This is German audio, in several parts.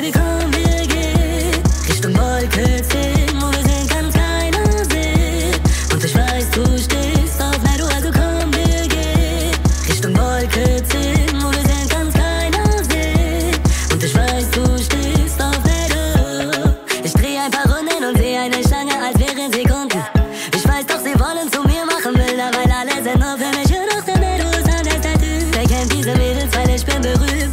Komm, wir gehen Richtung Wolke 10, wo wir sind ganz keiner sehen. Und ich weiß, du stehst auf Nein, also komm, wir gehen Richtung Wolke 10, wo wir sind ganz keiner sehen. Und ich weiß, du stehst auf Nein, Ich dreh ein paar und seh eine Schlange, als wären Sekunden. Ich weiß doch, sie wollen zu mir machen, Bilder, weil alle sind nur für mich. Mädel ist an der Tattoo. Wer kennt diese Mädels, weil ich bin berühmt.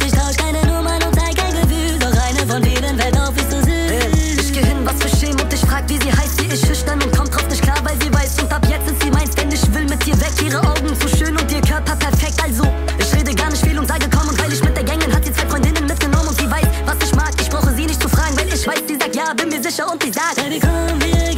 Ist schüchtern und kommt drauf nicht klar, weil sie weiß. Und ab jetzt ist sie meins, denn ich will mit ihr weg. Ihre Augen so schön und ihr Körper perfekt. Also, ich rede gar nicht viel und sage komm. Und weil ich mit der Gängen hat sie zwei Freundinnen mitgenommen. Und sie weiß, was ich mag. Ich brauche sie nicht zu fragen, weil ich weiß, sie sagt ja, bin mir sicher und sie sagt. Baby, komm,